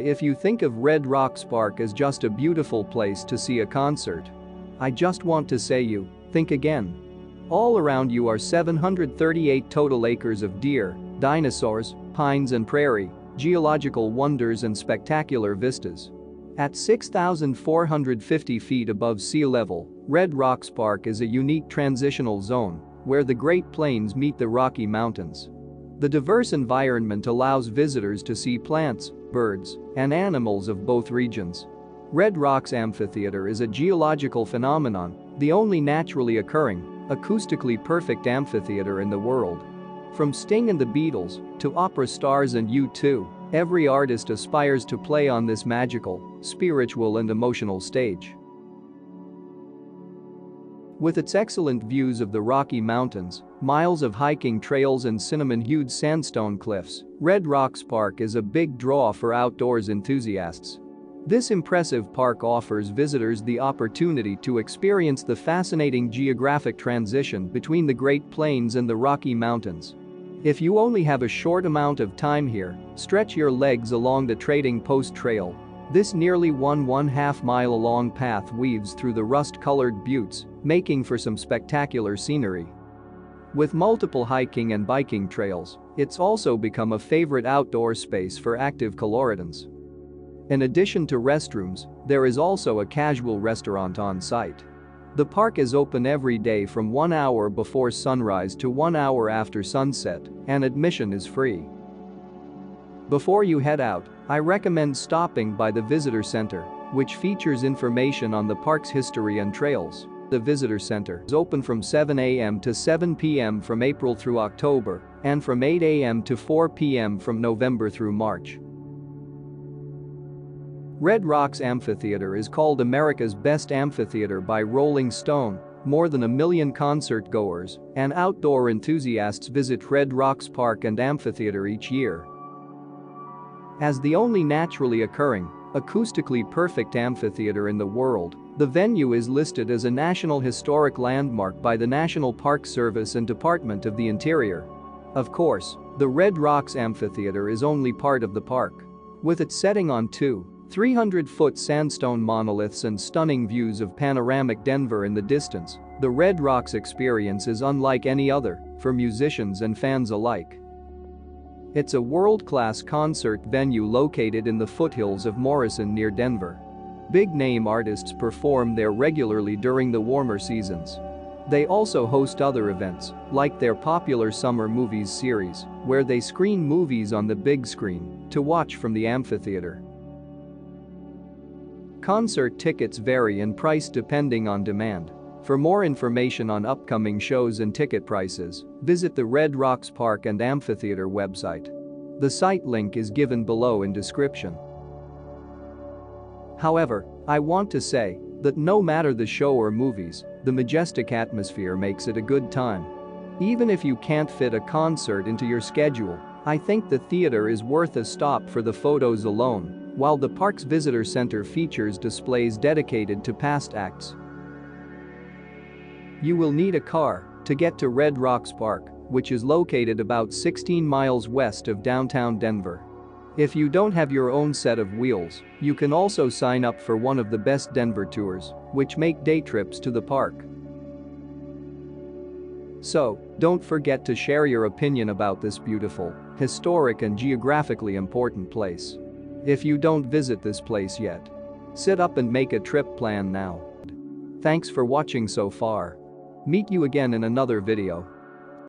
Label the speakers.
Speaker 1: If you think of Red Rocks Park as just a beautiful place to see a concert, I just want to say you, think again. All around you are 738 total acres of deer, dinosaurs, pines and prairie, geological wonders and spectacular vistas. At 6,450 feet above sea level, Red Rocks Park is a unique transitional zone where the Great Plains meet the Rocky Mountains. The diverse environment allows visitors to see plants, birds, and animals of both regions. Red Rocks Amphitheater is a geological phenomenon, the only naturally occurring, acoustically perfect amphitheater in the world. From Sting and the Beatles to opera stars and U2, every artist aspires to play on this magical, spiritual and emotional stage. With its excellent views of the Rocky Mountains, miles of hiking trails and cinnamon-hued sandstone cliffs, Red Rocks Park is a big draw for outdoors enthusiasts. This impressive park offers visitors the opportunity to experience the fascinating geographic transition between the Great Plains and the Rocky Mountains. If you only have a short amount of time here, stretch your legs along the Trading Post Trail. This nearly one one-half mile long path weaves through the rust-colored buttes, making for some spectacular scenery. With multiple hiking and biking trails, it's also become a favorite outdoor space for active coloradans. In addition to restrooms, there is also a casual restaurant on site. The park is open every day from 1 hour before sunrise to 1 hour after sunset, and admission is free. Before you head out, I recommend stopping by the visitor center, which features information on the park's history and trails. The visitor center is open from 7 a.m. to 7 p.m. from April through October and from 8 a.m. to 4 p.m. from November through March. Red Rocks Amphitheater is called America's best amphitheater by Rolling Stone. More than a million concert goers and outdoor enthusiasts visit Red Rocks Park and Amphitheater each year. As the only naturally occurring, acoustically perfect amphitheater in the world, the venue is listed as a National Historic Landmark by the National Park Service and Department of the Interior. Of course, the Red Rocks Amphitheater is only part of the park. With its setting on two 300-foot sandstone monoliths and stunning views of panoramic Denver in the distance, the Red Rocks experience is unlike any other for musicians and fans alike. It's a world-class concert venue located in the foothills of Morrison near Denver. Big-name artists perform there regularly during the warmer seasons. They also host other events, like their popular Summer Movies series, where they screen movies on the big screen to watch from the amphitheater. Concert tickets vary in price depending on demand. For more information on upcoming shows and ticket prices, visit the Red Rocks Park and Amphitheater website. The site link is given below in description. However, I want to say that no matter the show or movies, the majestic atmosphere makes it a good time. Even if you can't fit a concert into your schedule, I think the theater is worth a stop for the photos alone, while the park's visitor center features displays dedicated to past acts. You will need a car to get to Red Rocks Park, which is located about 16 miles west of downtown Denver. If you don't have your own set of wheels, you can also sign up for one of the best Denver tours, which make day trips to the park. So, don't forget to share your opinion about this beautiful, historic and geographically important place. If you don't visit this place yet, sit up and make a trip plan now. Thanks for watching so far. Meet you again in another video.